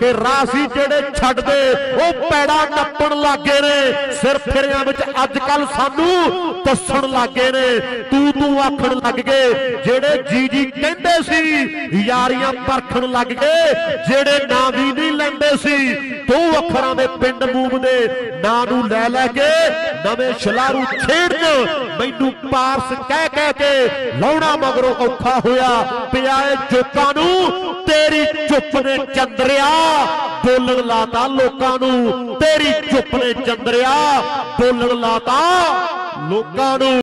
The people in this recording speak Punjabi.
ਕਿ ਰਾਸੀ ਜਿਹੜੇ ਛੱਡਦੇ ਉਹ ਪੈੜਾ ਨੱਪਣ ਲੱਗੇ ਨੇ। ਸਿਰ ਫਿਰਿਆਂ ਵਿੱਚ ਅੱਜ ਕੱਲ ਸਾਨੂੰ ਦੱਸਣ ਲੱਗੇ ਨੇ। ਤੂੰ ਤੂੰ ਆਖਣ ਲੱਗ ਗਏ, ਜਿਹੜੇ ਜੀ ਜੀ ਕਹਿੰਦੇ ਸੀ, ਯਾਰੀਆਂ ਪਰਖਣ ਲੱਗ ਗਏ, ਜਿਹੜੇ ਨਾਂ ਵੀ ਨਹੀਂ ਲੈਂਦੇ ਸੀ, ਦੋ ਅੱਖਰਾਂ ਦੇ ਪਿੰਡ ਮੂਮ ਦੇ ਨਾਂ ਨੂੰ ਲੈ ਲੈ ਕੇ ਨਵੇਂ ਛਲਾਰੂ ਛੇੜਨ ਮੈਨੂੰ ਪਾਰਸ ਕਹਿ ਕਹਿ ਕੇ ਲਾਉਣਾ ਮਗਰੋਂ ਔਖਾ ਹੋਇਆ। ਪਿਆਏ ਜੋਤਾਂ ਨੂੰ ਚੁੱਪ ਨੇ ਚੰਦਰਿਆ, ਬੋਲਣ ਲਾਤਾ ਲੋਕਾਂ ਨੂੰ, ਤੇਰੀ ਚੁੱਪ ਨੇ ਚੰਦਰਿਆ, ਬੋਲਣ ਲਾਤਾ ਲੋਕਾਂ ਨੂੰ।